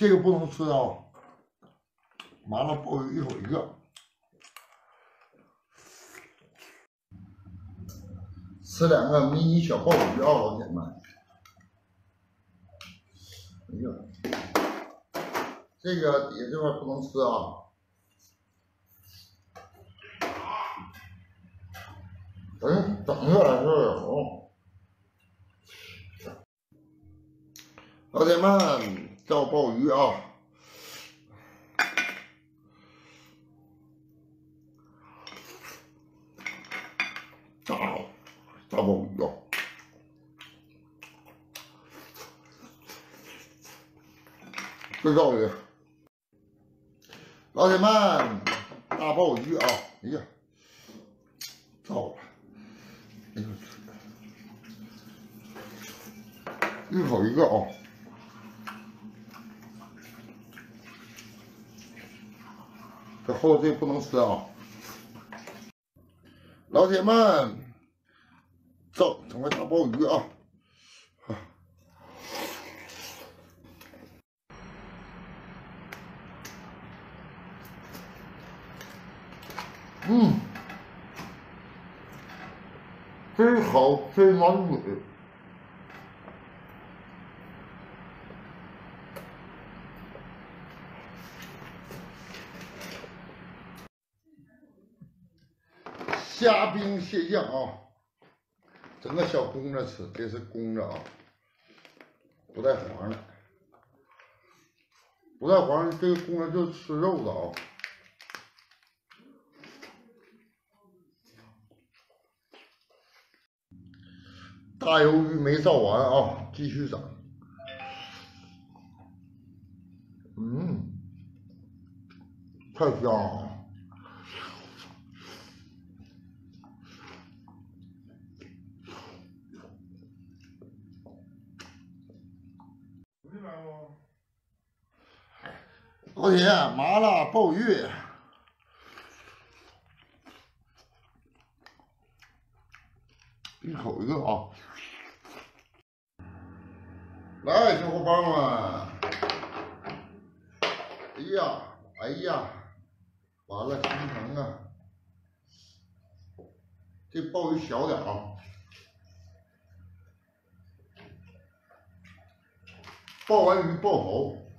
这个不能吃啊！麻辣鲍鱼一口一个，吃两个迷你小鲍鱼啊，老铁们！哎呀，这个底下这块不能吃啊！哎，整出来是有。老铁们，大鲍鱼啊！炸炸鲍鱼啊！这鲍鱼，老铁们，大鲍鱼啊！哎呀，糟了！哎呦，一口一个啊！这后头这不能吃啊！老铁们，走，整块大鲍鱼啊！嗯，真好，真满嘴。虾兵蟹将啊，整个小公着吃，这是公着啊，不带黄的，不带黄的，这个公着就吃肉的啊。大鱿鱼没造完啊，继续整。嗯，太香了。老铁，麻辣鲍鱼，一口一个啊！来，小伙伴们，哎呀，哎呀，完了，心疼啊！这鲍鱼小点啊，爆完鱼爆头。